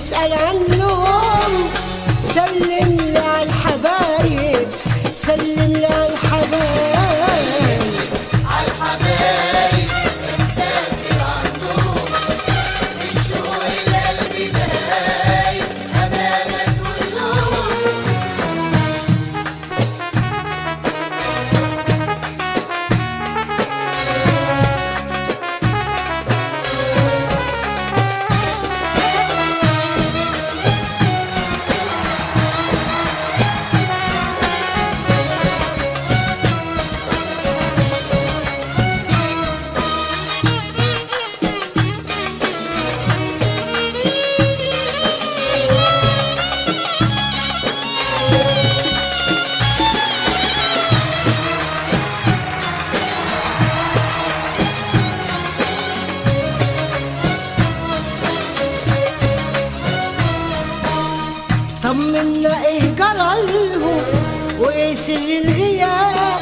بنسأل عنهم سلم لي على الحبايب سلم سر الغياب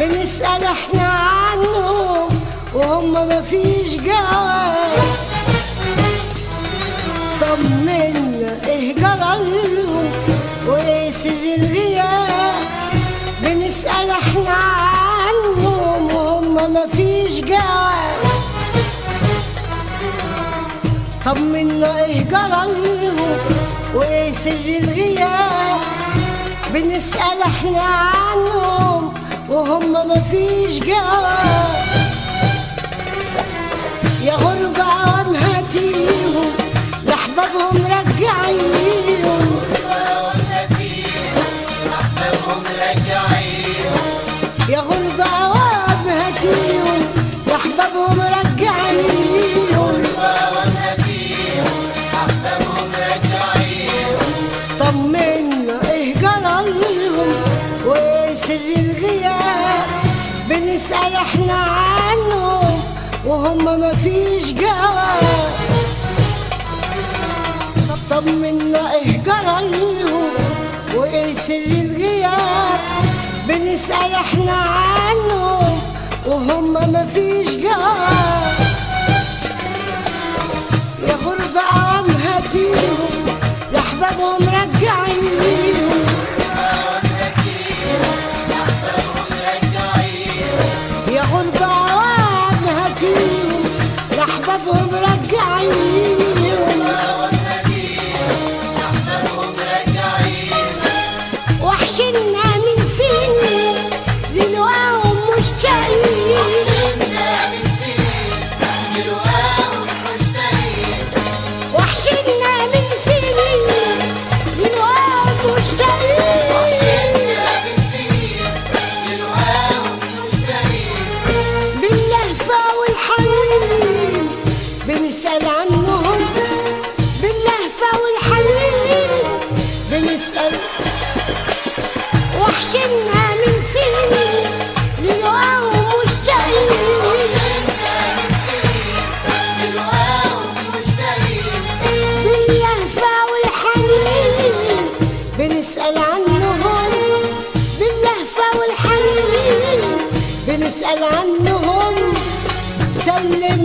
بنسأل إحنا عنهم وهم مفيش جواب. طمنا إيه جرالهم وايه سر الغياب بنسأل إحنا عنهم وهم مفيش جواب. طمنا إيه جرالهم وايه سر الغياب بنسأل إحنا عنهم وهم مفيش جواب. يا غربة مفيش جواب طمنا إيه جرالهم وايه سر الغياب بنسأل إحنا عنهم وهم مفيش جواب يا غربة عوام هاتيهم لأحبابهم رجعيهم. بنسأل عنهم باللهفة والحنين بنسأل عنهم سلم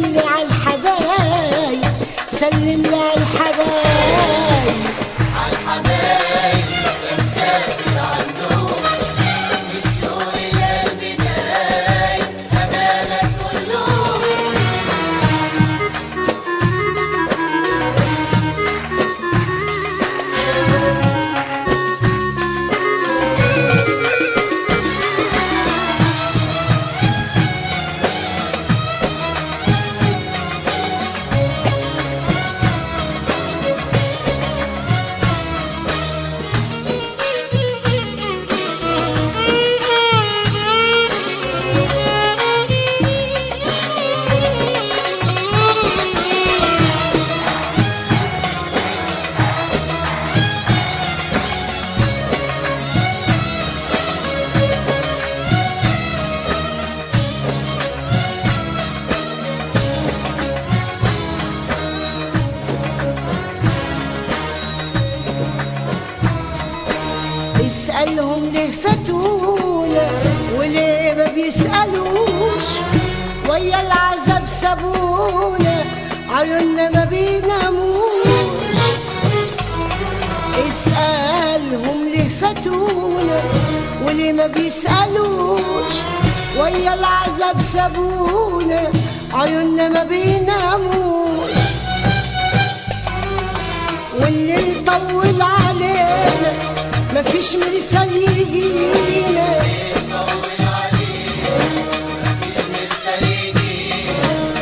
لهم ليه فتولة وليه ما بيسألوش؟ ويا العذاب سابونا عيوننا ما بيناموش. اسألهم ليه فتونا وليه ما بيسألوش؟ ويا العذاب سابونا عيوننا ما بيناموش. واللي مطول مفيش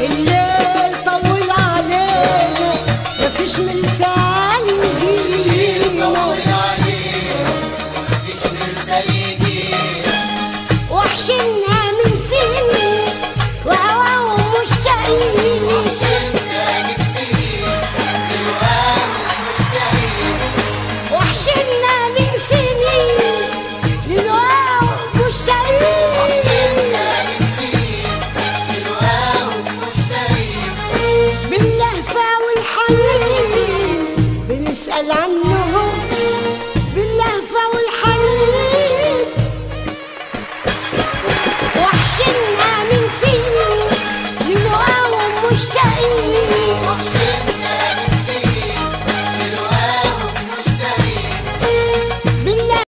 الليل طول علينا مفيش وحشنا من سنين مشتاقين وحشنا